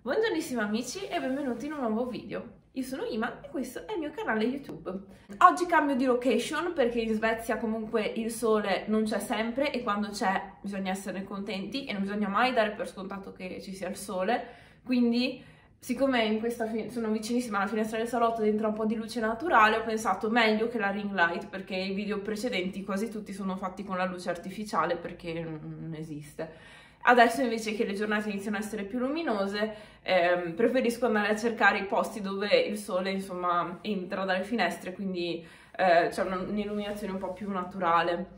Buongiornissimi amici e benvenuti in un nuovo video. Io sono Iman e questo è il mio canale YouTube. Oggi cambio di location perché in Svezia comunque il sole non c'è sempre e quando c'è bisogna essere contenti e non bisogna mai dare per scontato che ci sia il sole. Quindi siccome in questa sono vicinissima alla finestra del salotto entra un po' di luce naturale, ho pensato meglio che la ring light perché i video precedenti quasi tutti sono fatti con la luce artificiale perché non esiste. Adesso invece che le giornate iniziano a essere più luminose, ehm, preferisco andare a cercare i posti dove il sole insomma entra dalle finestre, quindi eh, c'è un'illuminazione un po' più naturale.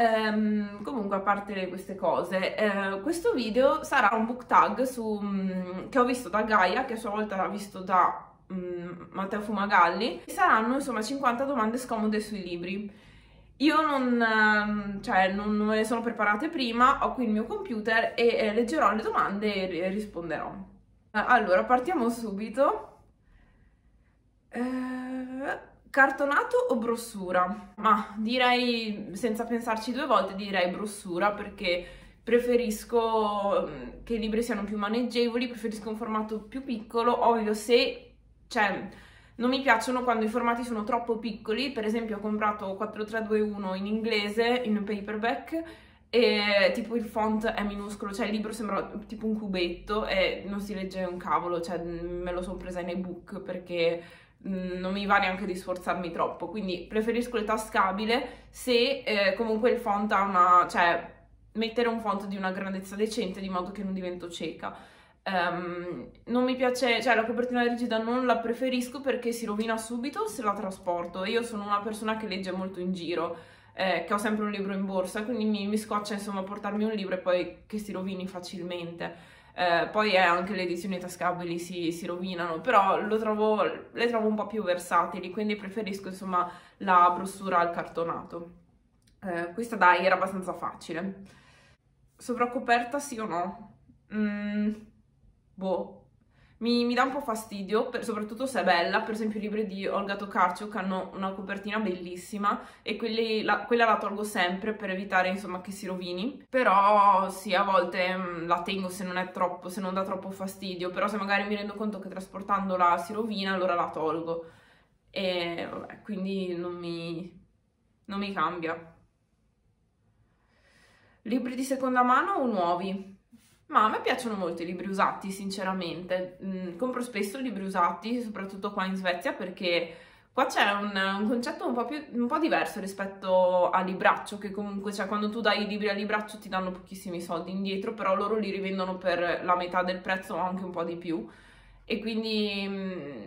Um, comunque, a parte queste cose, uh, questo video sarà un book tag su, um, che ho visto da Gaia, che a sua volta l'ha visto da um, Matteo Fumagalli. Saranno insomma 50 domande scomode sui libri. Io non, cioè, non, me le sono preparate prima, ho qui il mio computer e eh, leggerò le domande e risponderò. Allora, partiamo subito. Eh, cartonato o brossura? Ma direi, senza pensarci due volte, direi brossura perché preferisco mm, che i libri siano più maneggevoli, preferisco un formato più piccolo, ovvio se... cioè non mi piacciono quando i formati sono troppo piccoli, per esempio ho comprato 4321 in inglese, in paperback, e tipo il font è minuscolo, cioè il libro sembra tipo un cubetto e non si legge un cavolo, cioè me lo sono presa in ebook perché mm, non mi va neanche di sforzarmi troppo, quindi preferisco il tascabile se eh, comunque il font ha una, cioè mettere un font di una grandezza decente di modo che non divento cieca. Um, non mi piace, cioè la copertina rigida non la preferisco perché si rovina subito se la trasporto. Io sono una persona che legge molto in giro, eh, che ho sempre un libro in borsa, quindi mi, mi, scoccia insomma portarmi un libro e poi che si rovini facilmente. Eh, poi è anche le edizioni tascabili si, si rovinano, però trovo, le trovo un po' più versatili, quindi preferisco insomma la brossura al cartonato. Eh, questa dai era abbastanza facile. Sovracoperta sì o no? Mm, boh, mi, mi, dà un po' fastidio, per, soprattutto se è bella, per esempio i libri di Olga Tokarczuk hanno una copertina bellissima e quelli, la, quella la tolgo sempre per evitare insomma che si rovini, però sì a volte mh, mm, la tengo se non è troppo, se non dà troppo fastidio, però se magari mi rendo conto che trasportandola si rovina allora la tolgo e vabbè, quindi non mi, non mi cambia. Libri di seconda mano o nuovi? Ma a me piacciono molto i libri usati, sinceramente. Mm, compro spesso libri usati, soprattutto qua in Svezia, perché qua c'è un, un concetto un po, più, un po', diverso rispetto a libraccio, che comunque, cioè, quando tu dai i libri a libraccio ti danno pochissimi soldi indietro, però loro li rivendono per la metà del prezzo o anche un po' di più. E quindi mm,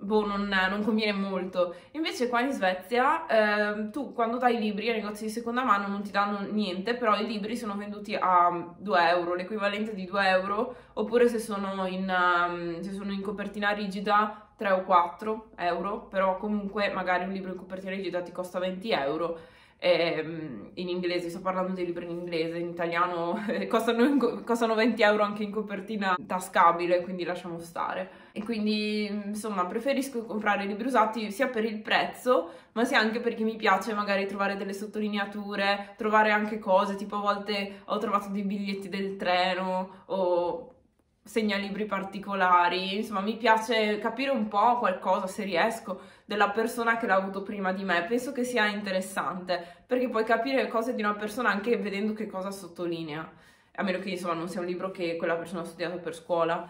boh, non, non, conviene molto. Invece qua in Svezia eh, tu quando dai libri ai negozi di seconda mano non ti danno niente, però i libri sono venduti a 2 euro, l'equivalente di 2 euro, oppure se sono in, um, se sono in copertina rigida 3 o 4 euro, però comunque magari un libro in copertina rigida ti costa 20 euro ehm, in inglese, sto parlando di libri in inglese, in italiano costano, costano 20 euro anche in copertina tascabile, quindi lasciamo stare. E quindi, insomma, preferisco comprare libri usati sia per il prezzo, ma sia anche perché mi piace magari trovare delle sottolineature, trovare anche cose, tipo a volte ho trovato dei biglietti del treno o segnalibri particolari, insomma mi piace capire un po' qualcosa se riesco della persona che l'ha avuto prima di me, penso che sia interessante perché puoi capire cose di una persona anche vedendo che cosa sottolinea, a meno che insomma non sia un libro che quella persona ha studiato per scuola.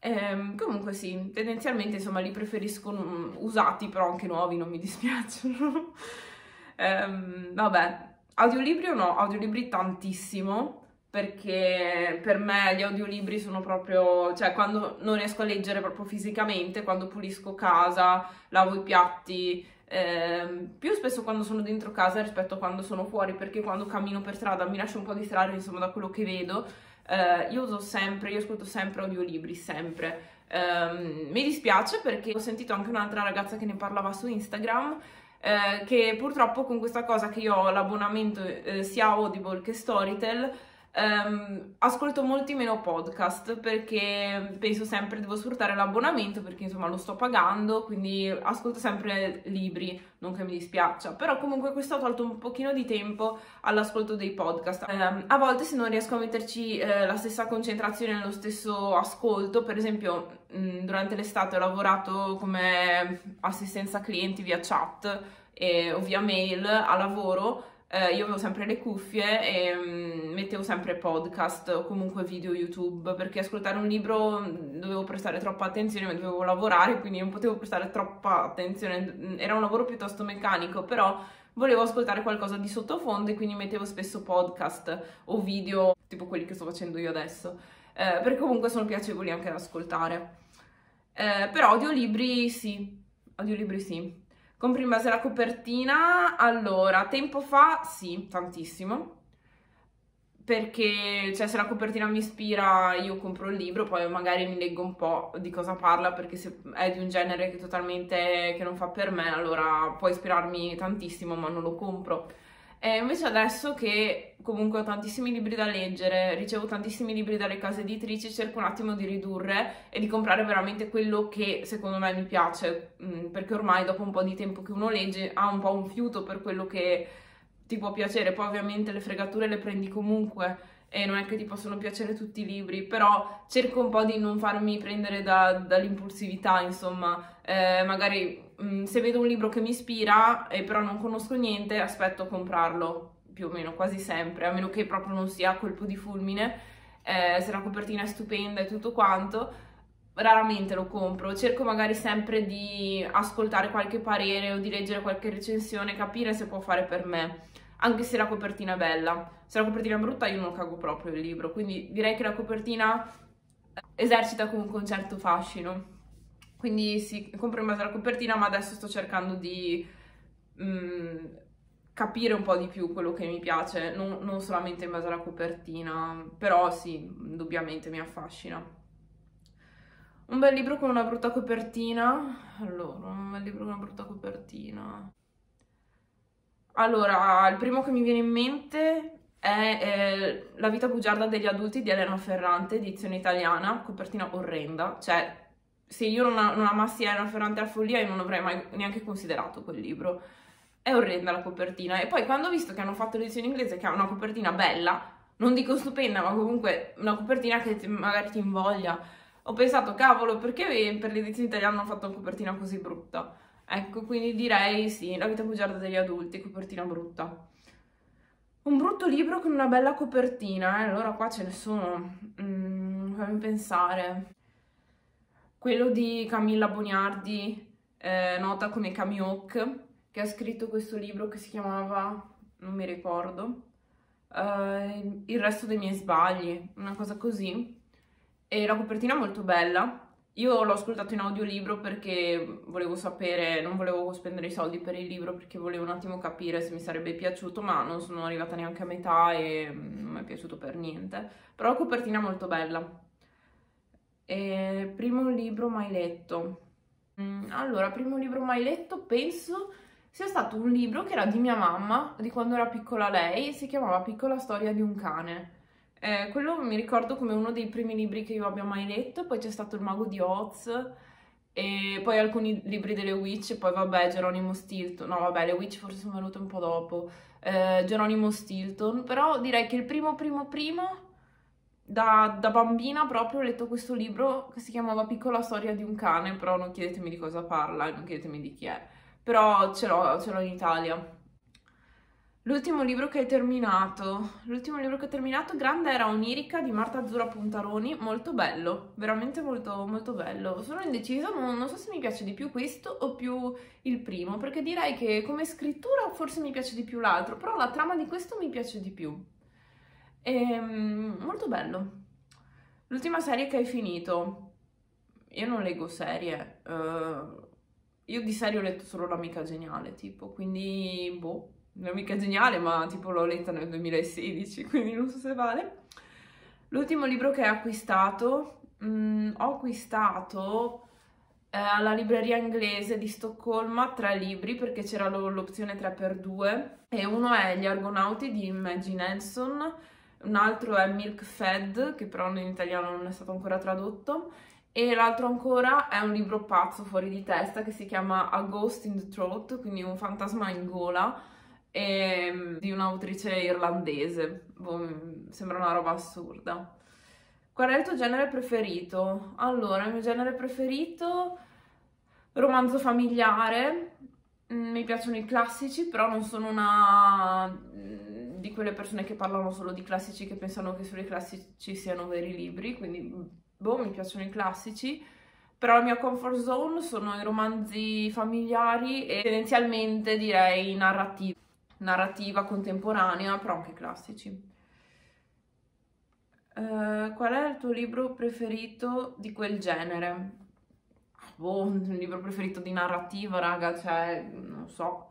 Ehm, comunque sì, tendenzialmente insomma li preferisco usati però anche nuovi, non mi dispiacciono. ehm, vabbè, audiolibri o no? Audiolibri tantissimo perché per me gli audiolibri sono proprio, cioè quando non riesco a leggere proprio fisicamente, quando pulisco casa, lavo i piatti, eh, più spesso quando sono dentro casa rispetto a quando sono fuori, perché quando cammino per strada mi lascio un po' distrarre insomma da quello che vedo, eh, io uso sempre, io ascolto sempre audiolibri, sempre. Eh, mi dispiace perché ho sentito anche un'altra ragazza che ne parlava su Instagram, eh, che purtroppo con questa cosa che io ho l'abbonamento eh, sia Audible che Storytel, Um, ascolto molti meno podcast perché penso sempre devo sfruttare l'abbonamento perché insomma lo sto pagando, quindi ascolto sempre libri, non che mi dispiaccia, però comunque questo ha tolto un pochino di tempo all'ascolto dei podcast. Um, a volte se non riesco a metterci uh, la stessa concentrazione nello stesso ascolto, per esempio mh, durante l'estate ho lavorato come assistenza clienti via chat e, o via mail a lavoro eh, io avevo sempre le cuffie e mh, mm, mettevo sempre podcast o comunque video YouTube perché ascoltare un libro mm, dovevo prestare troppa attenzione, dovevo lavorare, quindi non potevo prestare troppa attenzione. Mm, era un lavoro piuttosto meccanico, però volevo ascoltare qualcosa di sottofondo e quindi mettevo spesso podcast o video, tipo quelli che sto facendo io adesso, eh, perché comunque sono piacevoli anche da ascoltare. Eh, però audiolibri sì, audiolibri sì. Compri in base alla copertina? Allora, tempo fa sì, tantissimo. Perché, cioè, se la copertina mi ispira, io compro il libro, poi magari mi leggo un po' di cosa parla, perché se è di un genere che totalmente che non fa per me, allora può ispirarmi tantissimo, ma non lo compro. E invece adesso che comunque ho tantissimi libri da leggere, ricevo tantissimi libri dalle case editrici, cerco un attimo di ridurre e di comprare veramente quello che secondo me mi piace, mm, perché ormai dopo un po' di tempo che uno legge ha un po' un fiuto per quello che ti può piacere, poi ovviamente le fregature le prendi comunque e non è che ti possono piacere tutti i libri, però cerco un po' di non farmi prendere da, dall'impulsività, insomma, eh, magari mm, se vedo un libro che mi ispira e però non conosco niente, aspetto a comprarlo più o meno quasi sempre, a meno che proprio non sia colpo di fulmine, eh, se la copertina è stupenda e tutto quanto, raramente lo compro, cerco magari sempre di ascoltare qualche parere o di leggere qualche recensione, capire se può fare per me anche se la copertina è bella. Se la copertina è brutta io non cago proprio il libro, quindi direi che la copertina esercita comunque un certo fascino. Quindi sì, compro in base alla copertina, ma adesso sto cercando di mh, mm, capire un po' di più quello che mi piace, non, non solamente in base alla copertina, però sì, indubbiamente mi affascina. Un bel libro con una brutta copertina. Allora, un bel libro con una brutta copertina. Allora, il primo che mi viene in mente è eh, La vita bugiarda degli adulti di Elena Ferrante, edizione italiana, copertina orrenda. Cioè, se io non, non amassi Elena Ferrante a follia, io non avrei mai neanche considerato quel libro. È orrenda la copertina. E poi quando ho visto che hanno fatto l'edizione inglese, che ha una copertina bella, non dico stupenda, ma comunque una copertina che magari ti invoglia, ho pensato, cavolo, perché per l'edizione italiana hanno fatto una copertina così brutta? Ecco, quindi direi sì, La vita bugiarda degli adulti, copertina brutta. Un brutto libro con una bella copertina, eh? allora qua ce ne sono. Mm, fammi pensare. Quello di Camilla Boniardi, eh, nota come Camioc, che ha scritto questo libro che si chiamava, non mi ricordo, eh, Il resto dei miei sbagli, una cosa così. E la copertina è molto bella, io l'ho ascoltato in audiolibro perché volevo sapere, non volevo spendere i soldi per il libro perché volevo un attimo capire se mi sarebbe piaciuto, ma non sono arrivata neanche a metà e non mi è piaciuto per niente. Però la copertina è molto bella. E primo libro mai letto. Mm, allora, primo libro mai letto penso sia stato un libro che era di mia mamma, di quando era piccola lei, si chiamava Piccola storia di un cane. Eh, quello mi ricordo come uno dei primi libri che io abbia mai letto, poi c'è stato Il Mago di Oz, e poi alcuni libri delle Witch, poi vabbè Geronimo Stilton, no vabbè le Witch forse sono venute un po' dopo, eh, Geronimo Stilton, però direi che il primo primo primo, da, da, bambina proprio ho letto questo libro che si chiamava Piccola storia di un cane, però non chiedetemi di cosa parla, non chiedetemi di chi è, però ce l'ho, ce l'ho in Italia. L'ultimo libro che hai terminato, l'ultimo libro che ho terminato, Grande era onirica di Marta Azzurra Puntaroni, molto bello, veramente molto, molto bello. Sono indecisa, non, non so se mi piace di più questo o più il primo, perché direi che come scrittura forse mi piace di più l'altro, però la trama di questo mi piace di più. E, ehm, molto bello. L'ultima serie che hai finito, io non leggo serie, uh, io di serie ho letto solo L'amica geniale, tipo, quindi boh non è mica geniale, ma tipo l'ho letta nel 2016, quindi non so se vale. L'ultimo libro che ho acquistato, mh, mm, ho acquistato eh, alla libreria inglese di Stoccolma tre libri perché c'era l'opzione 3x2 e uno è Gli Argonauti di Maggie Nelson un altro è Milk Fed, che però in italiano non è stato ancora tradotto, e l'altro ancora è un libro pazzo fuori di testa che si chiama A Ghost in the Throat, quindi un fantasma in gola, e, di un'autrice irlandese. Boh, sembra una roba assurda. Qual è il tuo genere preferito? Allora, il mio genere preferito, romanzo familiare, mm, mi piacciono i classici, però non sono una di quelle persone che parlano solo di classici, che pensano che solo i classici siano veri libri, quindi boh, mi piacciono i classici. Però la mia comfort zone sono i romanzi familiari e tendenzialmente direi narrativa, narrativa contemporanea, però anche classici. Uh, qual è il tuo libro preferito di quel genere? Boh, un libro preferito di narrativa, raga, cioè, non so.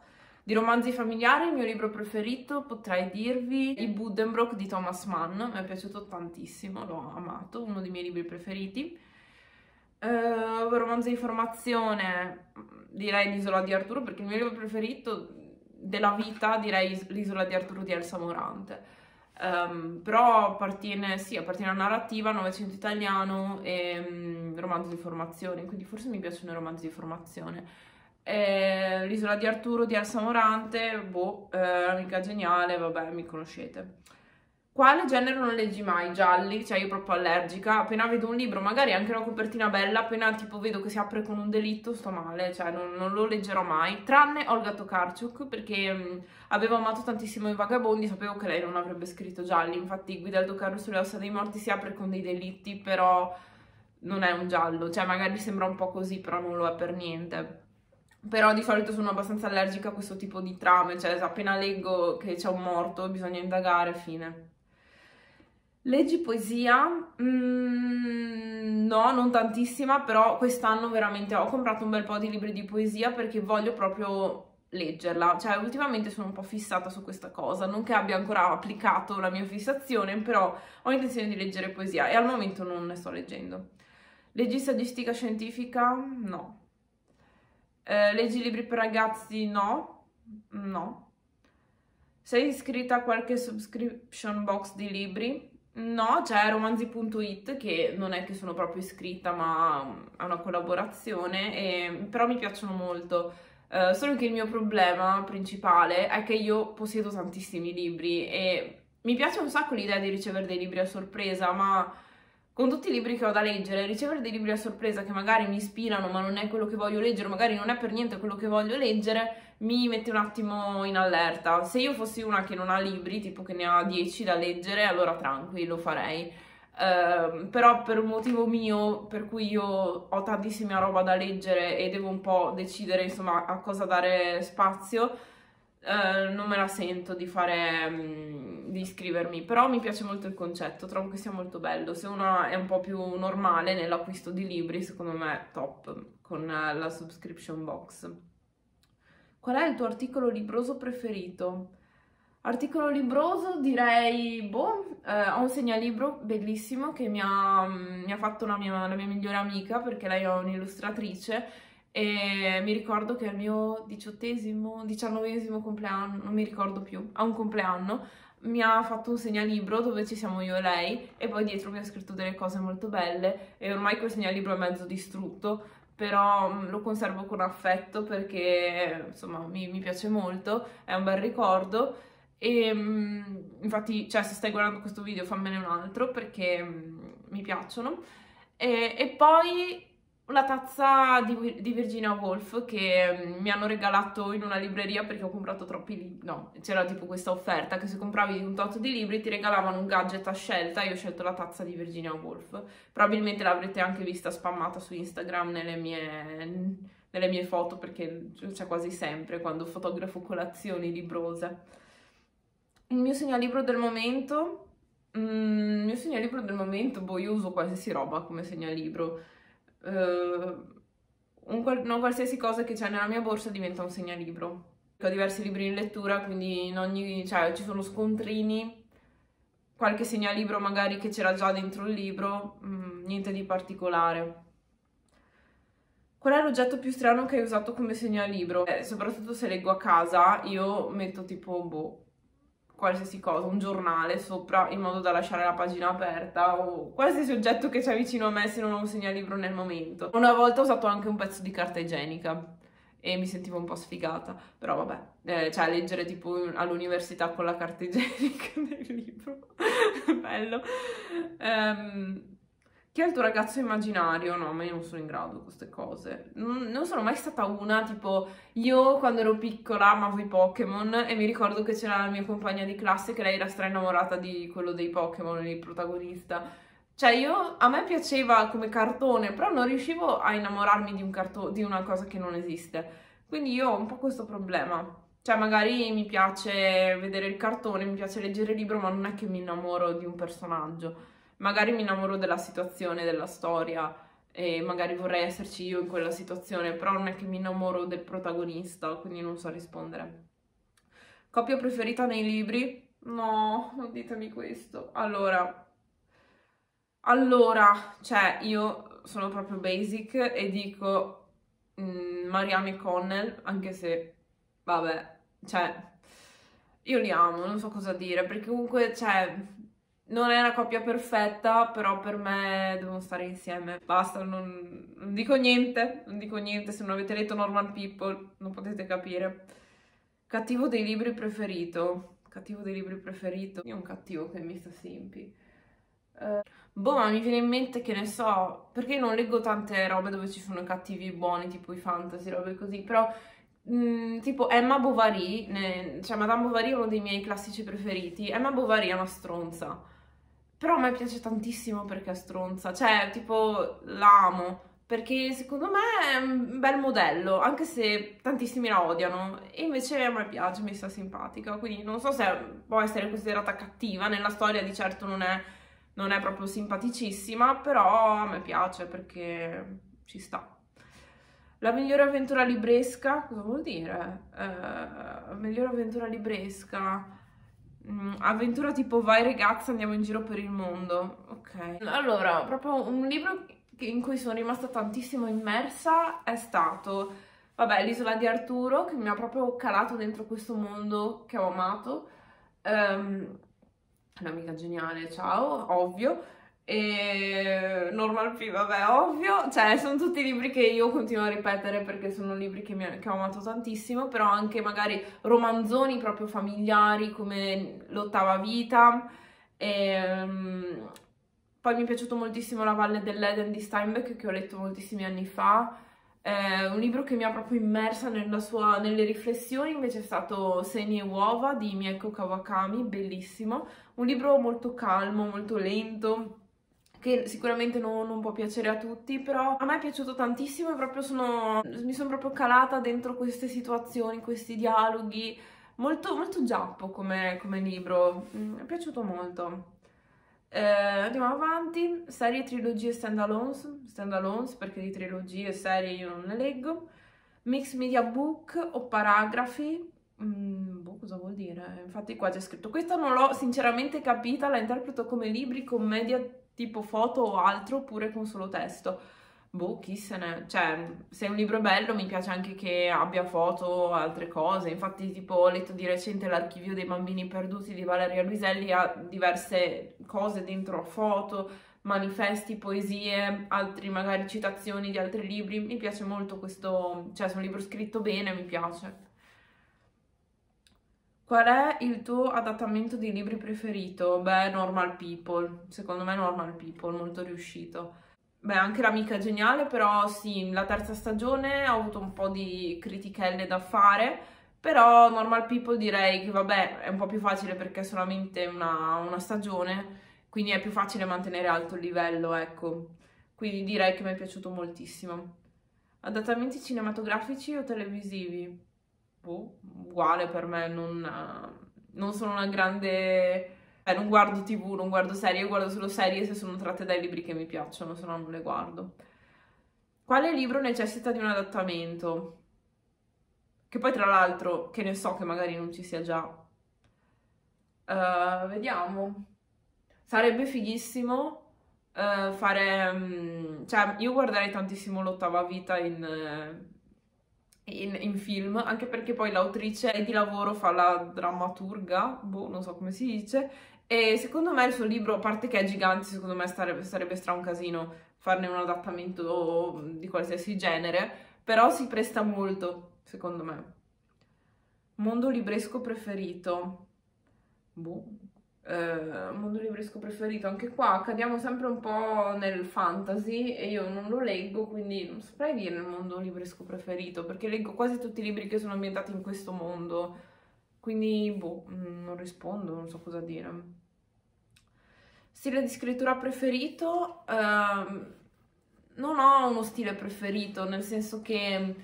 Di romanzi familiari, il mio libro preferito potrei dirvi Il Buddenbrook di Thomas Mann, mi è piaciuto tantissimo, l'ho amato, uno dei miei libri preferiti. Uh, romanzo di formazione, direi L'isola di Arturo, perché il mio libro preferito della vita direi L'isola di Arturo di Elsa Morante Um, però appartiene, sì, appartiene a narrativa, Novecento italiano e um, romanzo di formazione, quindi forse mi piacciono i romanzi di formazione. E, L'isola di Arturo di Elsa Morante, boh, eh, amica geniale, vabbè, mi conoscete. Quale genere non leggi mai? Gialli, cioè io proprio allergica, appena vedo un libro, magari anche una copertina bella, appena tipo vedo che si apre con un delitto, sto male, cioè non, non lo leggerò mai, tranne Olga Tokarczuk, perché mh, avevo amato tantissimo i vagabondi, sapevo che lei non avrebbe scritto gialli, infatti Guideldo Carlo sulle ossa dei morti si apre con dei delitti, però non è un giallo, cioè magari sembra un po' così, però non lo è per niente. Però di solito sono abbastanza allergica a questo tipo di trame, cioè appena leggo che c'è un morto bisogna indagare, fine. Leggi poesia? Mm, no, non tantissima, però quest'anno veramente ho comprato un bel po' di libri di poesia perché voglio proprio leggerla. Cioè, ultimamente sono un po' fissata su questa cosa, non che abbia ancora applicato la mia fissazione, però ho intenzione di leggere poesia e al momento non ne sto leggendo. Leggi saggistica scientifica? No. Eh, leggi libri per ragazzi? No. No. Sei iscritta a qualche subscription box di libri? No, c'è romanzi.it che non è che sono proprio iscritta, ma è una collaborazione, e, però mi piacciono molto. Uh, solo che il mio problema principale è che io possiedo tantissimi libri e mi piace un sacco l'idea di ricevere dei libri a sorpresa, ma con tutti i libri che ho da leggere, ricevere dei libri a sorpresa che magari mi ispirano ma non è quello che voglio leggere, magari non è per niente quello che voglio leggere, mi mette un attimo in allerta. Se io fossi una che non ha libri, tipo che ne ha 10 da leggere, allora tranquillo farei. Uh, però per un motivo mio, per cui io ho tantissima roba da leggere e devo un po' decidere insomma a cosa dare spazio, uh, non me la sento di fare... Um, di iscrivermi, però mi piace molto il concetto, trovo che sia molto bello. Se uno è un po' più normale nell'acquisto di libri, secondo me è top con eh, la subscription box. Qual è il tuo articolo libroso preferito? Articolo libroso direi, boh, eh, ho un segnalibro bellissimo che mi ha, mi ha fatto la mia, la mia migliore amica perché lei è un'illustratrice e mi ricordo che il mio diciottesimo, diciannovesimo compleanno, non mi ricordo più, a un compleanno, mi ha fatto un segnalibro dove ci siamo io e lei e poi dietro mi ha scritto delle cose molto belle e ormai quel segnalibro è mezzo distrutto però mm, lo conservo con affetto perché insomma mi, mi piace molto, è un bel ricordo. E mm, infatti cioè se stai guardando questo video fammene un altro perché mm, mi piacciono. E, e poi la tazza di, di, Virginia Woolf che mm, mi hanno regalato in una libreria perché ho comprato troppi libri, no, c'era tipo questa offerta che se compravi un tot di libri ti regalavano un gadget a scelta io ho scelto la tazza di Virginia Woolf. Probabilmente l'avrete anche vista spammata su Instagram nelle mie, nelle mie foto perché c'è quasi sempre quando fotografo colazioni librose. Il mio segnalibro del momento... Mm, il mio segnalibro del momento, boh, io uso qualsiasi roba come segnalibro uh, un, una qualsiasi cosa che c'è nella mia borsa diventa un segnalibro. Ho diversi libri in lettura, quindi in ogni, cioè, ci sono scontrini, qualche segnalibro magari che c'era già dentro il libro, mh, mm, niente di particolare. Qual è l'oggetto più strano che hai usato come segnalibro? Eh, soprattutto se leggo a casa, io metto tipo, boh, qualsiasi cosa, un giornale sopra in modo da lasciare la pagina aperta o qualsiasi oggetto che c'è vicino a me se non ho un segnalibro nel momento. Una volta ho usato anche un pezzo di carta igienica e mi sentivo un po' sfigata, però vabbè, eh, cioè leggere tipo all'università con la carta igienica nel libro, bello. Um, chi è il tuo ragazzo immaginario? No, ma io non sono in grado di queste cose. Non, sono mai stata una, tipo, io quando ero piccola amavo i Pokémon e mi ricordo che c'era la mia compagna di classe che lei era stra innamorata di quello dei Pokémon, il protagonista. Cioè, io, a me piaceva come cartone, però non riuscivo a innamorarmi di, un carto- di una cosa che non esiste. Quindi io ho un po' questo problema. Cioè, magari mi piace vedere il cartone, mi piace leggere il libro, ma non è che mi innamoro di un personaggio magari mi innamoro della situazione, della storia e magari vorrei esserci io in quella situazione, però non è che mi innamoro del protagonista, quindi non so rispondere. Coppia preferita nei libri? No, non ditemi questo. Allora, allora, cioè io sono proprio basic e dico mm, Marianne Connell, anche se, vabbè, cioè, io li amo, non so cosa dire, perché comunque, cioè, non è una coppia perfetta, però per me devono stare insieme. Basta, non, non, dico niente, non dico niente, se non avete letto Normal People non potete capire. Cattivo dei libri preferito. Cattivo dei libri preferito. Io un cattivo che mi sta simpi. Uh, boh, ma mi viene in mente che ne so, perché non leggo tante robe dove ci sono cattivi buoni, tipo i fantasy, robe così, però Mm, tipo Emma Bovary, cioè Madame Bovary è uno dei miei classici preferiti. Emma Bovary è una stronza. Però a me piace tantissimo perché è stronza, cioè tipo l'amo, perché secondo me è un bel modello, anche se tantissimi la odiano, e invece a me piace, mi sta simpatica, quindi non so se può essere considerata cattiva, nella storia di certo non è, non è proprio simpaticissima, però a me piace perché ci sta. La migliore avventura libresca, cosa vuol dire? Uh, migliore avventura libresca Mm, avventura tipo vai ragazza andiamo in giro per il mondo. Ok. Allora, proprio un libro in cui sono rimasta tantissimo immersa è stato, vabbè, L'isola di Arturo, che mi ha proprio calato dentro questo mondo che ho amato. Um, un'amica geniale, ciao, ovvio e Normal P, vabbè, ovvio, cioè sono tutti libri che io continuo a ripetere perché sono libri che, mi, che ho amato tantissimo, però anche magari romanzoni proprio familiari come L'ottava vita, e, um, poi mi è piaciuto moltissimo La valle dell'Eden di Steinbeck che ho letto moltissimi anni fa, eh, un libro che mi ha proprio immersa sua, nelle riflessioni invece è stato Seni e uova di Mieko Kawakami, bellissimo, un libro molto calmo, molto lento, che sicuramente non, non, può piacere a tutti, però a me è piaciuto tantissimo e proprio sono, mi sono proprio calata dentro queste situazioni, questi dialoghi, molto, molto giappo come, come libro, mm, mi è piaciuto molto. Eh, andiamo avanti, serie, trilogie, stand-alones, stand-alones perché di trilogie e serie io non ne leggo, mix media book o paragrafi, Mm, boh, cosa vuol dire? Infatti qua c'è scritto. Questa non l'ho sinceramente capita, la interpreto come libri, commedia tipo foto o altro, oppure con solo testo. Boh, chi se ne... Cioè, se un libro è bello mi piace anche che abbia foto o altre cose. Infatti, tipo, ho letto di recente l'archivio dei bambini perduti di Valeria Luiselli, ha diverse cose dentro foto, manifesti, poesie, altri magari citazioni di altri libri. Mi piace molto questo... Cioè, se un libro scritto bene, mi piace. Qual è il tuo adattamento di libri preferito? Beh, Normal People. Secondo me Normal People, molto riuscito. Beh, anche l'amica geniale, però sì, la terza stagione ho avuto un po' di critichelle da fare, però Normal People direi che vabbè, è un po' più facile perché è solamente una, una stagione, quindi è più facile mantenere alto il livello, ecco. Quindi direi che mi è piaciuto moltissimo. Adattamenti cinematografici o televisivi? Boh, uguale per me, non, non sono una grande... Eh, non guardo tv, non guardo serie, io guardo solo serie se sono tratte dai libri che mi piacciono, se no non le guardo. Quale libro necessita di un adattamento? Che poi tra l'altro, che ne so che magari non ci sia già. Uh, vediamo. Sarebbe fighissimo uh, fare... Um, cioè, io guarderei tantissimo l'ottava vita in... in, in, film, anche perché poi l'autrice di lavoro fa la drammaturga, boh, non so come si dice, e secondo me il suo libro, a parte che è gigante, secondo me sarebbe, sarebbe stra un casino farne un adattamento di qualsiasi genere, però si presta molto, secondo me. Mondo libresco preferito? Boh, eh, mondo libresco preferito, anche qua cadiamo sempre un po' nel fantasy e io non lo leggo, quindi non saprei dire il mondo libresco preferito, perché leggo quasi tutti i libri che sono ambientati in questo mondo, quindi boh, non rispondo, non so cosa dire. Stile di scrittura preferito? Uh, non ho uno stile preferito, nel senso che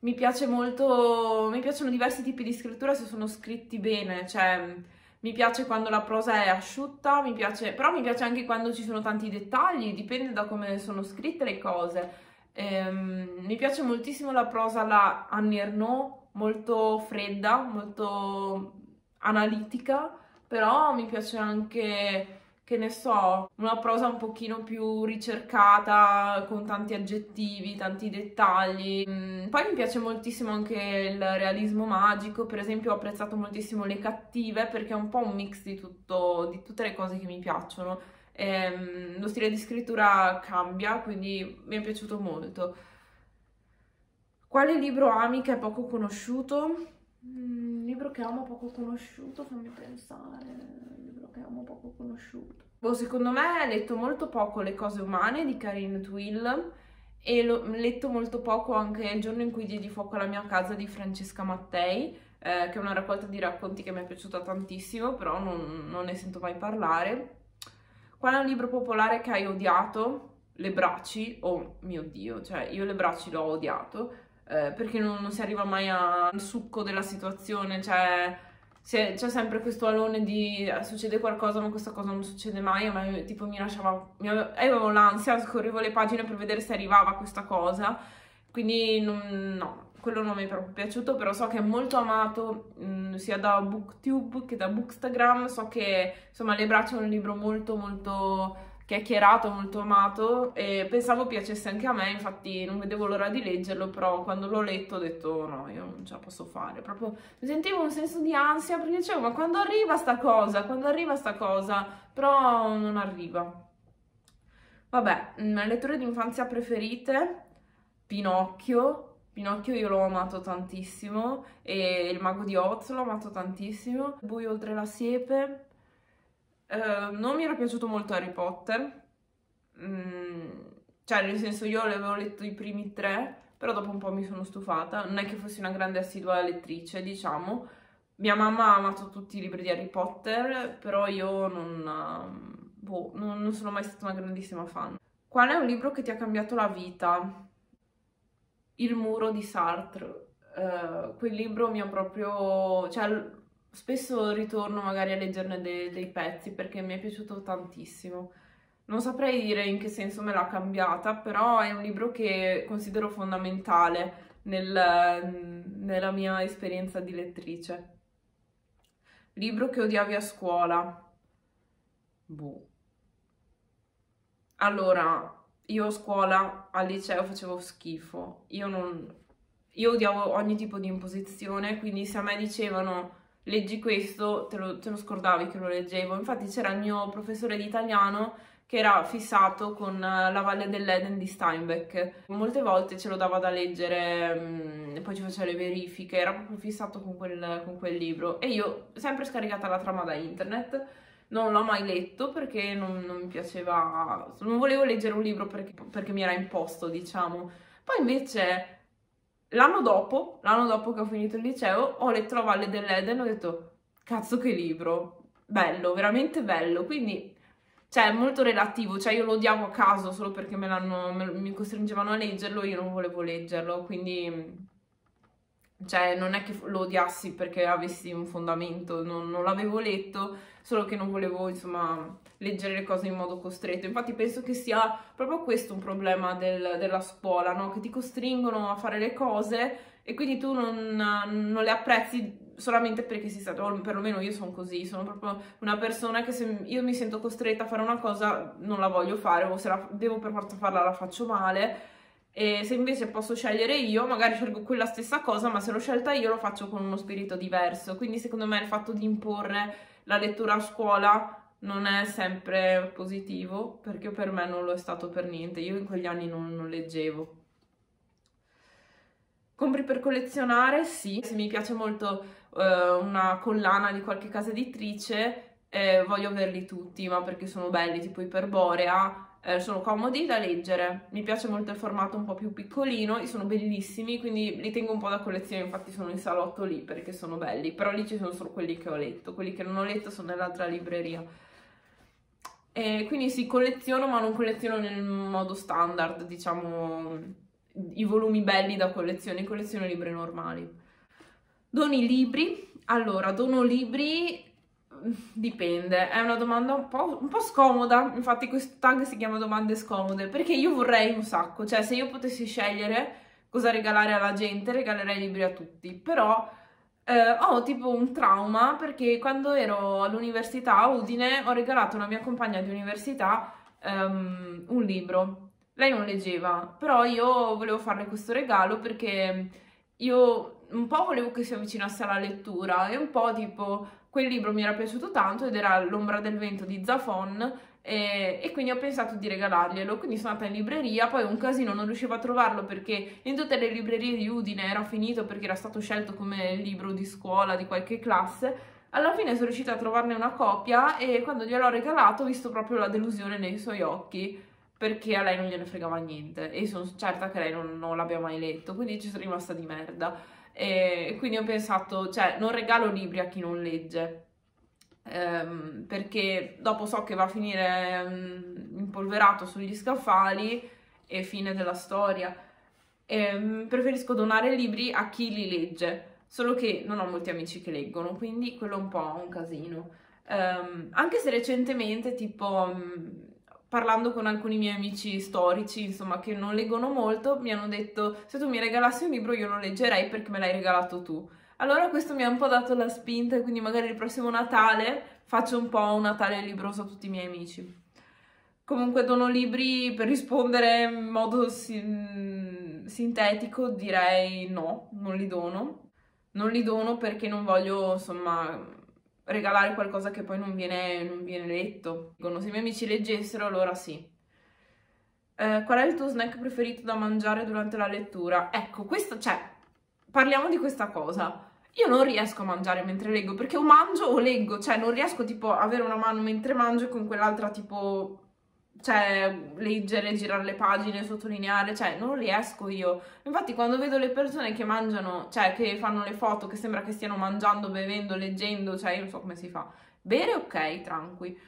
mi piace molto, mi piacciono diversi tipi di scrittura se sono scritti bene, cioè mi piace quando la prosa è asciutta, mi piace, però mi piace anche quando ci sono tanti dettagli, dipende da come sono scritte le cose. Ehm, mi piace moltissimo la prosa la Annie Ernaux, molto fredda, molto analitica, però mi piace anche che ne so, una prosa un pochino più ricercata, con tanti aggettivi, tanti dettagli. Mm, poi mi piace moltissimo anche il realismo magico, per esempio ho apprezzato moltissimo Le Cattive perché è un po' un mix di, tutto, di tutte le cose che mi piacciono. Ehm, lo stile di scrittura cambia, quindi mi è piaciuto molto. Quale libro ami che è poco conosciuto? Mm, libro che amo poco conosciuto, fammi pensare è un poco conosciuto. Boh, secondo me ha letto molto poco Le cose umane di Karine Twill e ho letto molto poco anche Il giorno in cui diedi fuoco alla mia casa di Francesca Mattei, eh, che è una raccolta di racconti che mi è piaciuta tantissimo, però non, non ne sento mai parlare. Qual è un libro popolare che hai odiato? Le bracci, oh mio dio, cioè io le bracci l'ho odiato, eh, perché non, non si arriva mai al succo della situazione, cioè c'è, c'è sempre questo alone di eh, succede qualcosa ma questa cosa non succede mai, ma tipo mi lasciava, mi avevo, avevo l'ansia, scorrevo le pagine per vedere se arrivava questa cosa, quindi non, no, quello non mi è proprio piaciuto, però so che è molto amato mh, mm, sia da Booktube che da Bookstagram, so che insomma Le braccia è un libro molto molto chiacchierato, molto amato e pensavo piacesse anche a me, infatti non vedevo l'ora di leggerlo, però quando l'ho letto ho detto no, io non ce la posso fare, proprio mi sentivo un senso di ansia perché dicevo ma quando arriva sta cosa, quando arriva sta cosa, però non arriva. Vabbè, mm, letture di infanzia preferite, Pinocchio, Pinocchio io l'ho amato tantissimo e Il mago di Oz l'ho amato tantissimo, Buio oltre la siepe, Ehm, non mi era piaciuto molto Harry Potter, mm, cioè nel senso io avevo letto i primi tre, però dopo un po' mi sono stufata, non è che fossi una grande assidua lettrice, diciamo. Mia mamma ha amato tutti i libri di Harry Potter, però io non, ehm, boh, non, non sono mai stata una grandissima fan. Qual è un libro che ti ha cambiato la vita? Il muro di Sartre. Uh, quel libro mi ha proprio... Cioè, spesso ritorno magari a leggerne de dei pezzi perché mi è piaciuto tantissimo. Non saprei dire in che senso me l'ha cambiata, però è un libro che considero fondamentale nel, nella mia esperienza di lettrice. Libro che odiavi a scuola. Boh. Allora, io a scuola, al liceo facevo schifo. Io non... Io odiavo ogni tipo di imposizione, quindi se a me dicevano leggi questo, te lo, te lo scordavi che lo leggevo. Infatti c'era il mio professore di italiano che era fissato con eh, La Valle dell'Eden di Steinbeck. Molte volte ce lo dava da leggere, mm, poi ci faceva le verifiche, era proprio fissato con quel, con quel libro. E io, sempre scaricata la trama da internet, non l'ho mai letto perché non, non, mi piaceva, non volevo leggere un libro perché, perché mi era imposto, diciamo. Poi invece L'anno dopo, l'anno dopo che ho finito il liceo, ho letto La Valle dell'Eden e ho detto, cazzo che libro, bello, veramente bello, quindi, cioè, è molto relativo, cioè io lo odiavo a caso solo perché me me, mi costringevano a leggerlo, io non volevo leggerlo, quindi, cioè, non è che lo odiassi perché avessi un fondamento, non, non l'avevo letto, solo che non volevo, insomma, leggere le cose in modo costretto. Infatti penso che sia proprio questo un problema del, della scuola, no? Che ti costringono a fare le cose e quindi tu non, non le apprezzi solamente perché sei stato, o perlomeno io sono così, sono proprio una persona che se io mi sento costretta a fare una cosa non la voglio fare o se la devo per forza farla la faccio male E se invece posso scegliere io, magari scelgo quella stessa cosa, ma se l'ho scelta io lo faccio con uno spirito diverso. Quindi secondo me il fatto di imporre la lettura a scuola non è sempre positivo, perché per me non lo è stato per niente. Io in quegli anni non, non leggevo. Compri per collezionare? Sì, se mi piace molto eh, una collana di qualche casa editrice, eh, voglio averli tutti, ma perché sono belli, tipo Iperborea, eh, sono comodi da leggere, mi piace molto il formato un po' più piccolino, sono bellissimi, quindi li tengo un po' da collezione, infatti sono in salotto lì perché sono belli, però lì ci sono solo quelli che ho letto, quelli che non ho letto sono nell'altra libreria. E quindi sì, colleziono, ma non colleziono nel modo standard, diciamo, i volumi belli da collezione, colleziono libri normali. Dono i libri, allora, dono libri Dipende, è una domanda un po', un po', scomoda, infatti questo tag si chiama domande scomode, perché io vorrei un sacco, cioè se io potessi scegliere cosa regalare alla gente, regalerei libri a tutti, però eh, ho tipo un trauma perché quando ero all'università a Udine ho regalato a una mia compagna di università um, un libro, lei non leggeva, però io volevo farle questo regalo perché io un po' volevo che si avvicinasse alla lettura e un po' tipo quel libro mi era piaciuto tanto ed era L'ombra del vento di Zafon e, e, quindi ho pensato di regalarglielo, quindi sono andata in libreria, poi un casino non riuscivo a trovarlo perché in tutte le librerie di Udine era finito perché era stato scelto come libro di scuola di qualche classe. Alla fine sono riuscita a trovarne una copia e quando gliel'ho regalato ho visto proprio la delusione nei suoi occhi perché a lei non gliene fregava niente e sono certa che lei non, non l'abbia mai letto, quindi ci sono rimasta di merda. E quindi ho pensato, cioè, non regalo libri a chi non legge. Ehm, perché dopo so che va a finire um, impolverato sugli scaffali e fine della storia. Ehm, preferisco donare libri a chi li legge, solo che non ho molti amici che leggono, quindi quello è un po' un casino. Ehm, anche se recentemente, tipo, um, parlando con alcuni miei amici storici, insomma, che non leggono molto, mi hanno detto se tu mi regalassi un libro io lo leggerei perché me l'hai regalato tu. Allora questo mi ha un po' dato la spinta quindi magari il prossimo Natale faccio un po' un Natale libroso a tutti i miei amici. Comunque dono libri per rispondere in modo sin- sintetico, direi no, non li dono. Non li dono perché non voglio, insomma, regalare qualcosa che poi non viene, non viene letto. Se i miei amici leggessero, allora sì. Eh, qual è il tuo snack preferito da mangiare durante la lettura? Ecco, questo, cioè, parliamo di questa cosa. Io non riesco a mangiare mentre leggo, perché o mangio o leggo, cioè non riesco tipo a avere una mano mentre mangio e con quell'altra tipo cioè leggere, girare le pagine, sottolineare, cioè non riesco io. Infatti quando vedo le persone che mangiano, cioè che fanno le foto che sembra che stiano mangiando, bevendo, leggendo, cioè io non so come si fa. Bere ok, tranqui.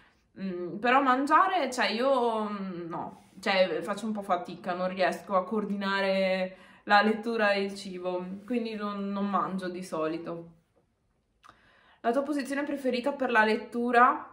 Mm, però mangiare, cioè io mm, no, cioè faccio un po' fatica, non riesco a coordinare la lettura e il cibo, quindi non, non mangio di solito. La tua posizione preferita per la lettura?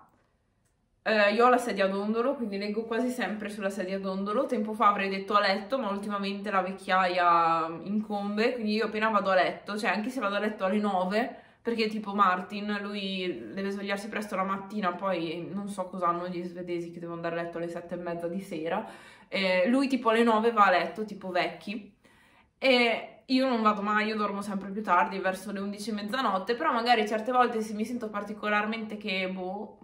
Eh, io ho la sedia a dondolo, quindi leggo quasi sempre sulla sedia a dondolo. Tempo fa avrei detto a letto, ma ultimamente la vecchiaia incombe, quindi io appena vado a letto, cioè anche se vado a letto alle 9, perché tipo Martin, lui deve svegliarsi presto la mattina, poi non so cosa hanno gli svedesi che devono andare a letto alle 7 e mezza di sera, eh, lui tipo alle 9 va a letto, tipo vecchi, e io non vado mai, io dormo sempre più tardi, verso le 11 e mezzanotte, però magari certe volte se mi sento particolarmente che, boh,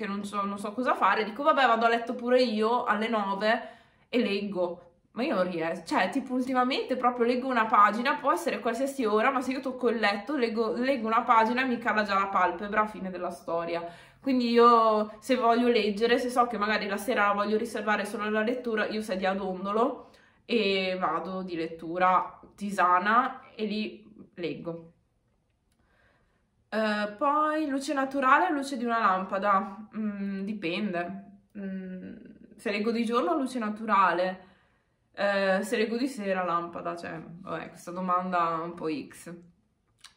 che non so, non so cosa fare, dico vabbè vado a letto pure io alle 9 e leggo. Ma io non riesco, cioè, tipo, ultimamente proprio leggo una pagina, può essere qualsiasi ora, ma se io tocco il letto, leggo, leggo una pagina e mi cala già la palpebra fine della storia. Quindi io, se voglio leggere, se so che magari la sera la voglio riservare solo alla lettura, io sedia a dondolo e vado di lettura tisana e lì leggo. Uh, poi luce naturale o luce di una lampada? Mm, dipende. Mm, se leggo di giorno luce naturale, uh, se leggo di sera lampada, cioè, vabbè, questa domanda un po' X.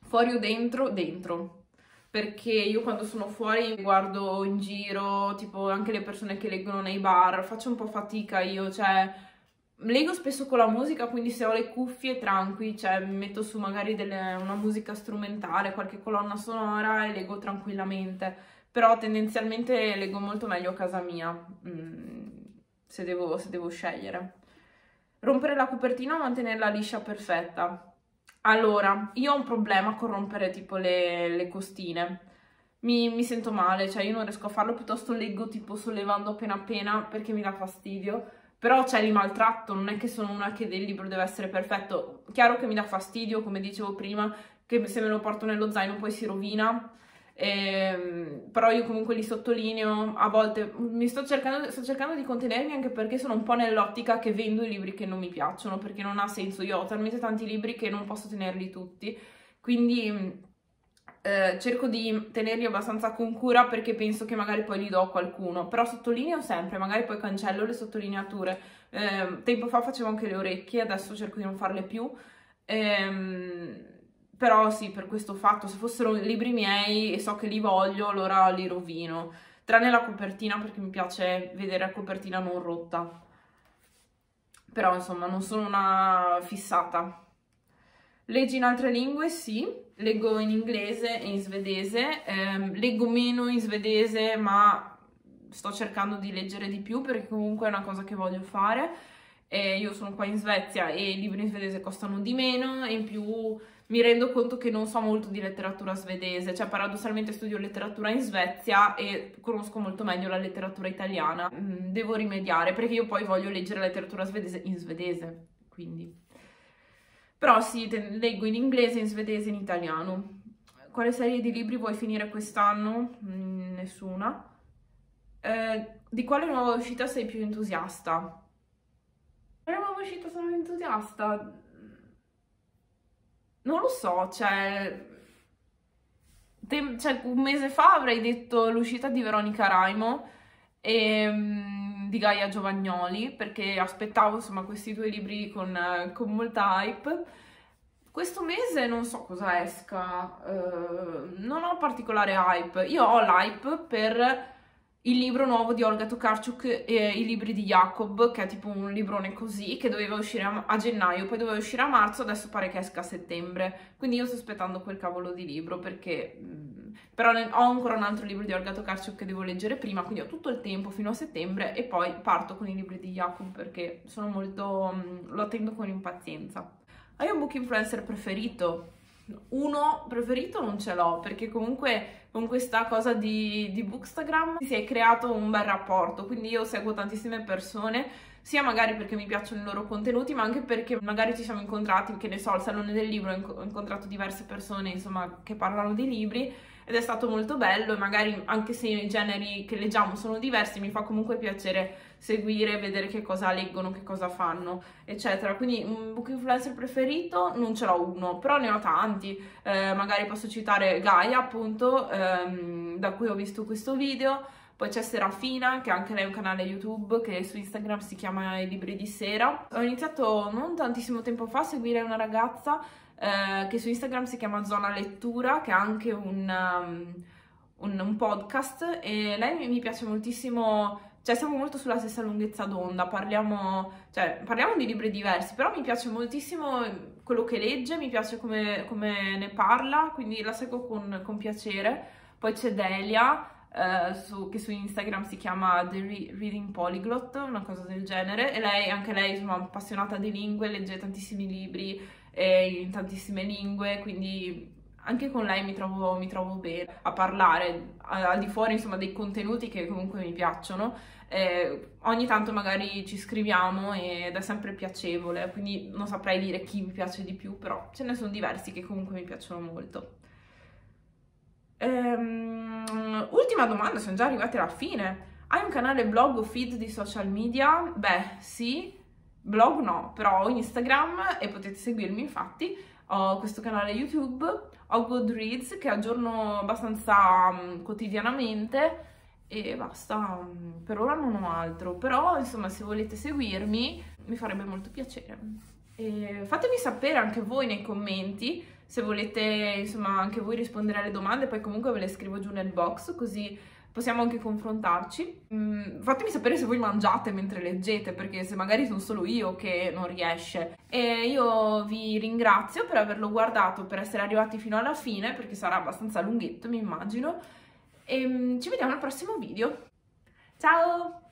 Fuori o dentro? Dentro. Perché io quando sono fuori guardo in giro, tipo anche le persone che leggono nei bar, faccio un po' fatica io, cioè Leggo spesso con la musica, quindi se ho le cuffie tranqui, cioè metto su magari delle, una musica strumentale, qualche colonna sonora e leggo tranquillamente, però tendenzialmente leggo molto meglio a casa mia, mm, se, devo, se devo scegliere. rompere la copertina o mantenerla liscia perfetta? Allora, io ho un problema con rompere tipo le, le costine. Mi, mi, sento male, cioè io non riesco a farlo, piuttosto leggo tipo sollevando appena appena perché mi dà fastidio. Però c'è li maltratto, non è che sono una che del libro deve essere perfetto. Chiaro che mi dà fastidio, come dicevo prima, che se me lo porto nello zaino poi si rovina. Eh, però io comunque li sottolineo, a volte mi sto cercando, sto cercando di contenermi anche perché sono un po' nell'ottica che vendo i libri che non mi piacciono, perché non ha senso, io ho talmente tanti libri che non posso tenerli tutti, quindi eh, cerco di tenerli abbastanza con cura perché penso che magari poi li do a qualcuno, però sottolineo sempre, magari poi cancello le sottolineature, eh, tempo fa facevo anche le orecchie, adesso cerco di non farle più, ehm però sì, per questo fatto, se fossero libri miei e so che li voglio, allora li rovino. Tranne la copertina perché mi piace vedere la copertina non rotta. Però insomma, non sono una fissata. Leggi in altre lingue? Sì, leggo in inglese e in svedese. Eh, leggo meno in svedese, ma sto cercando di leggere di più perché comunque è una cosa che voglio fare. E io sono qua in Svezia e i libri in svedese costano di meno e in più mi rendo conto che non so molto di letteratura svedese, cioè paradossalmente studio letteratura in Svezia e conosco molto meglio la letteratura italiana. Mm, devo rimediare perché io poi voglio leggere letteratura svedese in svedese, quindi. Però sì, leggo in inglese, in svedese in italiano. Quale serie di libri vuoi finire quest'anno? Mm, nessuna. Eh, di quale nuova uscita sei più entusiasta? Quale nuova uscita sono entusiasta? non lo so, cioè, te, cioè, un mese fa avrei detto l'uscita di Veronica Raimo e um, di Gaia Giovagnoli, perché aspettavo insomma questi due libri con, con molta hype. Questo mese non so cosa esca, uh, non ho particolare hype. Io ho l'hype per il libro nuovo di Olga Tokarczuk e i libri di Jacob, che è tipo un librone così, che doveva uscire a, gennaio, poi doveva uscire a marzo, adesso pare che esca a settembre. Quindi io sto aspettando quel cavolo di libro perché... Mm, però ho ancora un altro libro di Olga Tokarczuk che devo leggere prima, quindi ho tutto il tempo fino a settembre e poi parto con i libri di Jacob perché sono molto... Mm, lo attendo con impazienza. Hai un book influencer preferito? Uno preferito non ce l'ho perché comunque con questa cosa di, di Bookstagram si è creato un bel rapporto quindi io seguo tantissime persone sia magari perché mi piacciono i loro contenuti ma anche perché magari ci siamo incontrati che ne so al salone del libro ho incontrato diverse persone insomma che parlano di libri ed è stato molto bello e magari anche se i generi che leggiamo sono diversi mi fa comunque piacere seguire, vedere che cosa leggono, che cosa fanno, eccetera. Quindi un book influencer preferito non ce l'ho uno, però ne ho tanti. Eh, magari posso citare Gaia, appunto, ehm, da cui ho visto questo video. Poi c'è Serafina, che anche lei ha un canale YouTube che su Instagram si chiama I Libri di Sera. Ho iniziato non tantissimo tempo fa a seguire una ragazza eh, che su Instagram si chiama Zona Lettura, che ha anche un, um, un, un podcast e lei mi piace moltissimo cioè siamo molto sulla stessa lunghezza d'onda, parliamo, cioè, parliamo di libri diversi, però mi piace moltissimo quello che legge, mi piace come, come ne parla, quindi la seguo con, con piacere. Poi c'è Delia, eh, su, che su Instagram si chiama The Re Reading Polyglot, una cosa del genere, e lei, anche lei, insomma, appassionata di lingue, legge tantissimi libri eh, in tantissime lingue, quindi anche con lei mi trovo, mi trovo bene a parlare al di fuori insomma dei contenuti che comunque mi piacciono eh, ogni tanto magari ci scriviamo ed è sempre piacevole quindi non saprei dire chi mi piace di più però ce ne sono diversi che comunque mi piacciono molto ehm, ultima domanda siamo già arrivati alla fine. Hai un canale blog o feed di social media? beh sì. Blog no però ho Instagram e potete seguirmi infatti. Ho questo canale YouTube, ho Goodreads che aggiorno abbastanza um, quotidianamente. E basta, um, per ora non ho altro, però insomma se volete seguirmi mi farebbe molto piacere. E fatemi sapere anche voi nei commenti se volete insomma anche voi rispondere alle domande, poi comunque ve le scrivo giù nel box così possiamo anche confrontarci. Mm, fatemi sapere se voi mangiate mentre leggete, perché se magari sono solo io che non riesce. E io vi ringrazio per averlo guardato, per essere arrivati fino alla fine, perché sarà abbastanza lunghetto, mi immagino. E mm, ci vediamo al prossimo video. Ciao!